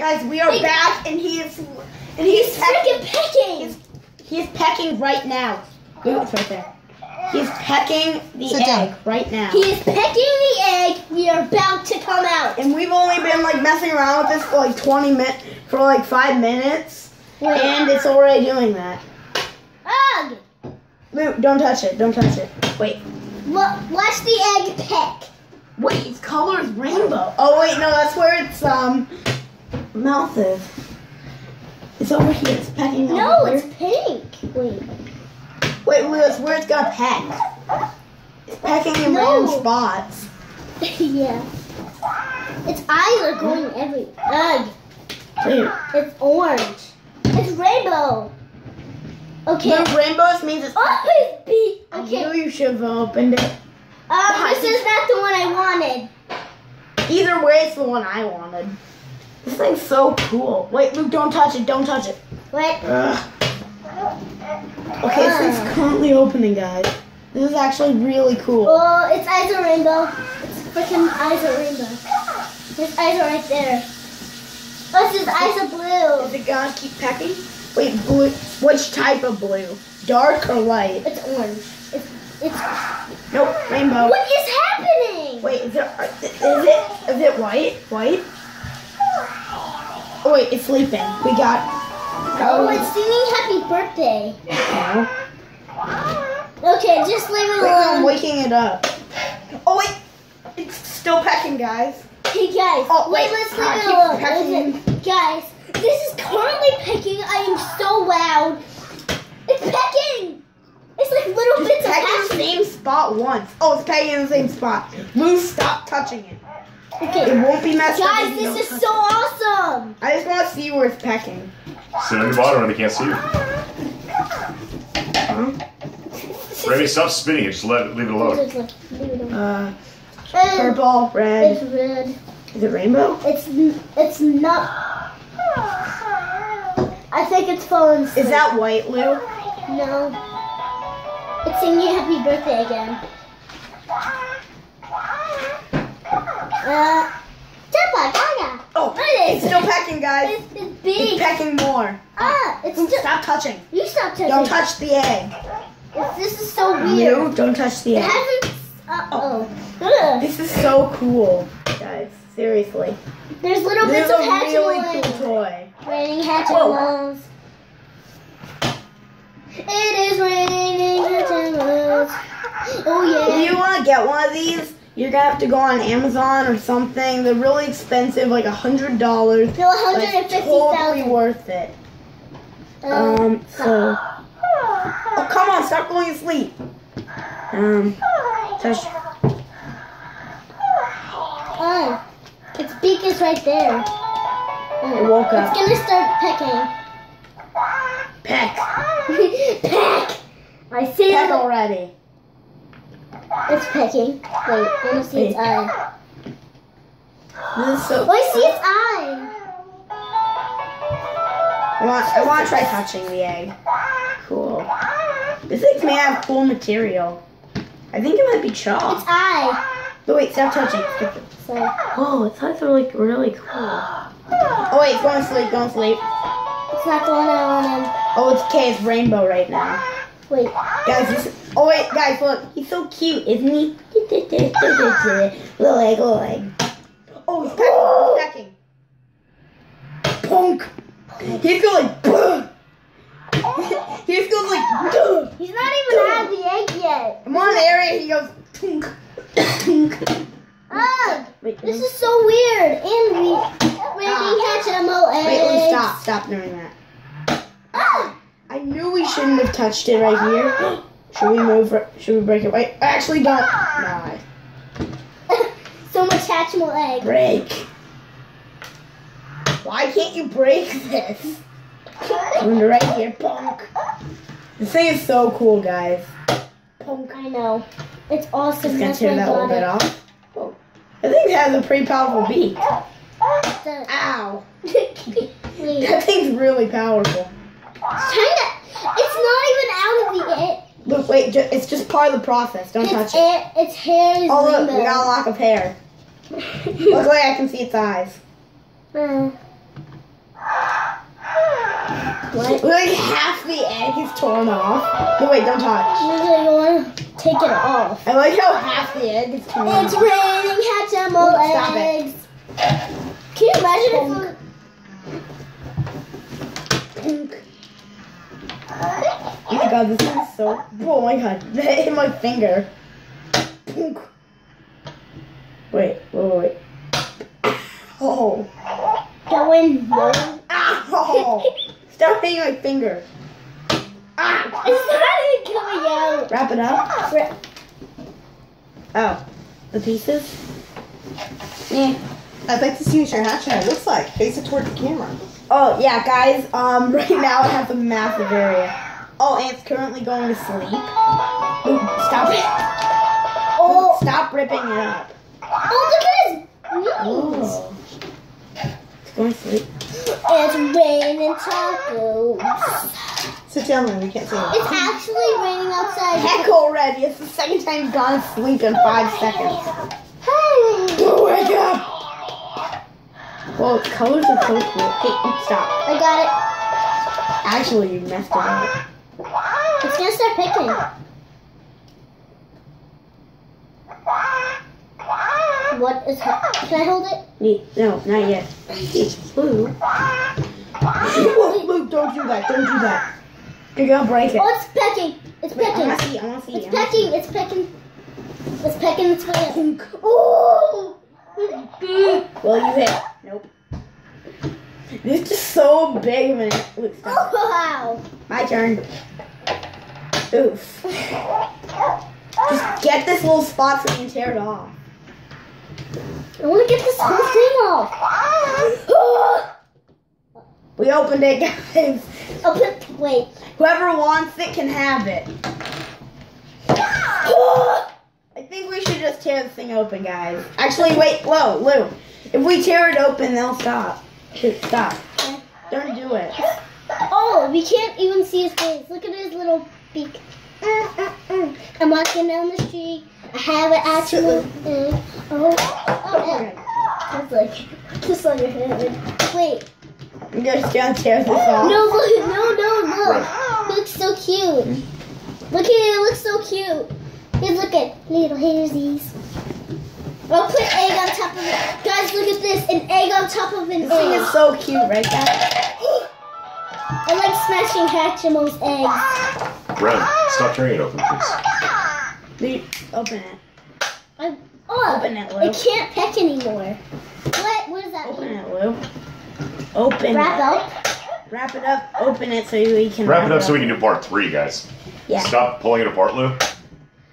Guys, we are Hey. back, and he is, and he's He's pecking. freaking pecking. He's, he is pecking right now. Look, it's right there. He's pecking the Sit egg down. right now. He is pecking the egg. We are about to come out. and we've only been like messing around with this for like 20 minutes, for like five minutes, Wait. and it's already doing that. Ugh. Luke, don't touch it. Don't touch it. Wait. Wa- Watch the egg peck. Wait, its color is rainbow. Oh wait, no, that's where its um mouth is. It's over here. It's pecking over No, it's pink. Wait. Wait, it's where it's gonna peck. It's pecking in No. random spots. yeah. Its eyes are going every. Ugh. Dude, It's orange. It's rainbow. Okay. the rainbows means it's. Oh, beak. I knew you should have opened it. Um, this is not the one I wanted. Either way, it's the one I wanted. This thing's so cool. Wait, Luke, don't touch it. Don't touch it. What? Ugh. Okay, this thing's currently opening, guys. This is actually really cool. Oh, its eyes are rainbow. Its freaking eyes are rainbow. His eyes are right there. Oh, his eyes are Is blue. it gonna keep pecking? Wait, blue. Which type of blue? Dark or light? It's orange. It's, it's. Nope, rainbow. What is happening? Wait, is it? Is it? Is it white? White? Oh wait, it's sleeping. We got. Oh, it's singing happy birthday. No. Okay, just leave it Wait, I'm waking it up. Oh wait, it's still pecking, guys. Hey guys, Oh, wait, wait, let's ah, leave it alone. pecking. Guys, this is currently pecking. I am so loud. It's pecking. It's like little bits of pecking. the same spot once. Oh, it's pecking in the same spot. Lu, stop touching it. It won't be messed up. guys, this is touch so awesome. I just want to see where it's pecking. Sit on the bottom and they can't see you. Huh? Remy, stop spinning it. Just let it, leave it alone. Just like, leave it alone. Uh, purple, It's red. red. Is it rainbow? It's it's not. I think it's falling. Is that white, Lu? no? It's singing happy birthday again. Uh, Gaga. Oh, it's still pecking, guys. It's, it's It's big. pecking more. Ah, it's still. Stop touching. You stop touching. Don't touch the egg. It's- This is so weird. Lu, don't touch the egg. Uh oh. This is so cool, guys. Seriously. There's little This bits is of a really cool toy. Raining Hatchimals. It is raining Hatchimals. Oh If yeah. you want to get one of these, you're gonna have to go on Amazon or something. They're really expensive, like a hundred dollars. No, But it's totally worth it. Um, Um, so. Oh, come on, stop going to sleep. Um, touch. oh, its beak is right there. It woke it's gonna start pecking. Peck. Peck. I see Peck it. already. It's pecking. Wait, let me see its eye. This is so. Oh, I see its eye. I want, I want to try touching the egg. Cool. This thing's may have cool material. I think it might be chalk. Its eye. Oh, wait, stop touching. Skip it. So, Oh, its eyes are like really cool. Oh wait, going to sleep, going to sleep. it's not the one I wanted. Oh, it's okay, it's rainbow right now. Wait. Guys, this, oh wait, guys, look, he's so cute, isn't he? little egg, little egg. Oh, he's pecking, he's pecking. Punk. He's going like. He's going like, "Duh." He's not even out of the egg yet. I'm on the area, he goes, tunk, tunk. Wait, this is so weird. And we raining Hatchimal eggs. wait, let me stop, stop doing that. Ah, I knew we shouldn't have touched it right here. Should we move? Should we break it? Wait, I actually, don't. Ah! Nah, so much Hatchimal egg. break. Why can't you break this? It right here, punk. This thing is so cool, guys. Punk. I know. It's awesome. Just gonna tear that little bit off. Oh. I think it has a pretty powerful beak. Ow. That thing's really powerful. Kinda. It's not even out of the egg. Look, wait, ju- it's just part of the process. Don't Its, touch it. air, its hair is Oh, look, rainbow. we got a lock of hair. Luckily, I can see its eyes. Uh, What? Like half the egg is torn off. No, wait, don't touch. Want to take it off. I like how half the egg is torn It's off. It's raining Hatchimal stop it. Can you imagine if god, this is so. Oh my god, that hit my finger. Wait, wait, wait. Oh. going low? Ow! Stop hitting my finger. Ah! It's not even coming out. Wrap it up. Ra- Oh, the pieces. Yeah. I'd like to see what your hatchet looks like. Face it toward the camera. Oh yeah, guys. Um, right now I have a massive area. Oh, and it's currently going to sleep. Ooh, stop it. Oh, Stop ripping it up. oh, look at his knees. Oh. It's going to sleep. It's raining tacos. Sit down there. We can't see it. It's actually raining outside. Heck already. It's the second time you've gone to sleep in five seconds. Hey, Oh, wake up! Whoa, colors are so cool. Hey, stop. I got it. Actually, you messed it up. It. It's gonna start picking. What is? Ha- Can I hold it? No, not yet. It's blue. Whoa, Luke, don't do that. Don't do that. You're gonna break it. Oh, it's pecking. It's Wait, I wanna see. I wanna see. It's I wanna pecking. It's pecking. It's pecking its way. in. Ooh. Well, you hit. Nope. This is just so big of an. Luke, stop. Oh, wow. My turn. Oof. Just get this little spot so you can tear it off. I want to get this whole thing off. We opened it, guys. I'll. Wait. Whoever wants it can have it. I think we should just tear this thing open, guys. Actually, wait, whoa, Lu. If we tear it open, they'll stop. Shoot, Stop. Don't do it. Oh, we can't even see his face. Look at his little beak. Mm, mm, mm. I'm walking down the street. I have an actual. Mm. Oh, oh. It's like just on your head. Wait. I'm just gonna tear this off. No, look, no, no, look. It looks so cute. Look at it, it looks so cute. Hey, look at little hairsies. I'll put egg on top of it. Guys, look at this. An egg on top of an This thing is so cute, right, guys? I like smashing Hatchimals eggs. Ren, stop tearing it open, please. Dude, open it. I, oh, Open it, Lu. it can't peck anymore. What? What does that Open mean? it, Lu. Open Wrap it. up. Wrap it up. Open it so we can Wrap it up so we can do part three, guys. Yeah. Stop pulling it apart, Lu.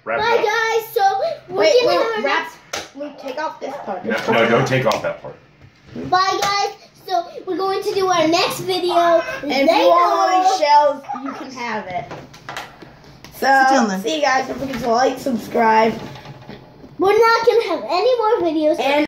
Wrap Bye, it up. guys. So we're Wait, gonna Lu, wrap. Lu, take off this part. No, no, don't take off that part. Bye, guys. So we're going to do our next video. And if They you want one these shells, you can have it. Down So, see you guys. Don't forget to like, subscribe, We're not gonna have any more videos. and